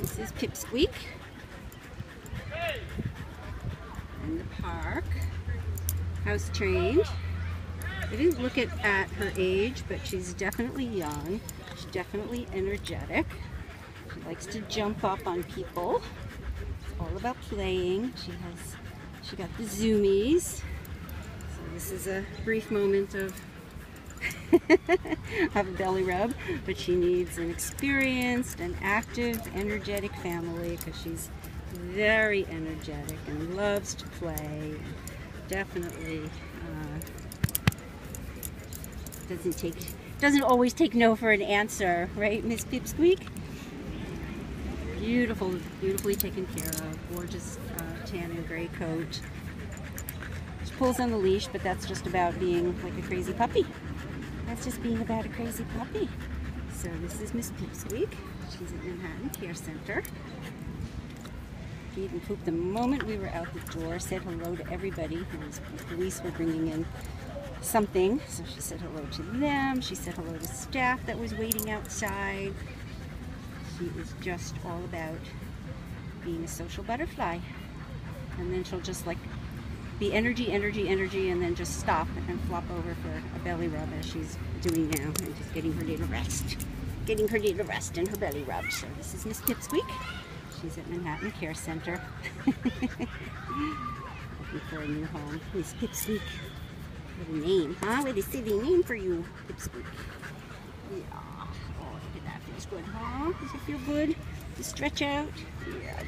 This is Pipsqueak. In the park. House trained. I didn't look at, at her age, but she's definitely young. She's definitely energetic. She likes to jump up on people. It's all about playing. She has, she got the zoomies. So this is a brief moment of have a belly rub, but she needs an experienced and active, energetic family because she's very energetic and loves to play. Definitely uh, doesn't take doesn't always take no for an answer, right, Miss Pipsqueak? Beautiful, beautifully taken care of. Gorgeous uh, tan and gray coat. She pulls on the leash, but that's just about being like a crazy puppy. That's just being about a crazy puppy. So this is Miss Pipsqueak. She's at Manhattan Care Center. Feed and poop the moment we were out the door. Said hello to everybody. The police were bringing in something. So she said hello to them. She said hello to staff that was waiting outside. She is just all about being a social butterfly. And then she'll just like be energy, energy, energy, and then just stop and flop over for a belly rub as she's doing now and just getting her little rest. Getting her little rest in her belly rub. So this is Miss Pipsqueak. She's at Manhattan Care Center. Looking for a new home. Miss Pipsqueak. What a name, huh? What a silly name for you, Pipsqueak. Yeah. Oh, look at that. Feels good, huh? Does it feel good to stretch out? Yeah,